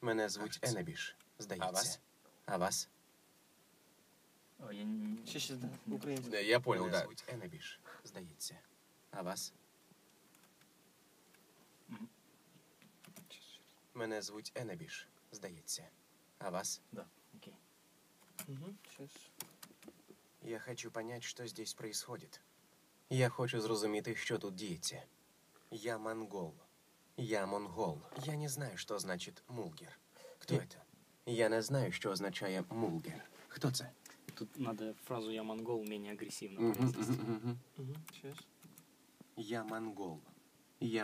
Мене звуть Енебіш, здається. А вас? А вас? Ой, я не... Ще ще да, українською. Да, я понял, Мене да. звуть Енебіш, здається. А вас? Мгм. Мене звуть Енебіш, здається. А вас? Да, окей. Угу. Щас. Я хочу понять, що здесь происходит. Я хочу зрозуміти, що тут діється. Я монгол. Я монгол. Я не знаю, що значить мулгер. Хто це? Я не знаю, що означає мулгер. Хто це? Тут надо фразу «я монгол» менее агрессивно произнести. Щас. Я монгол. Я